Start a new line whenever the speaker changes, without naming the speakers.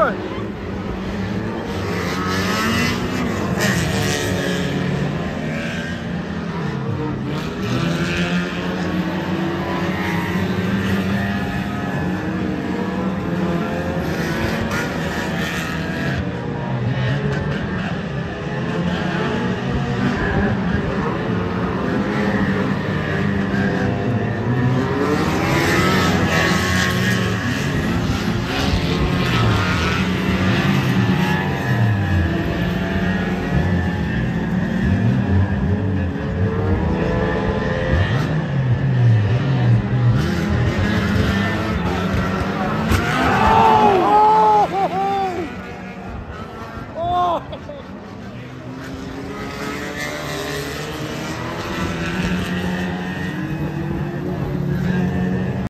on.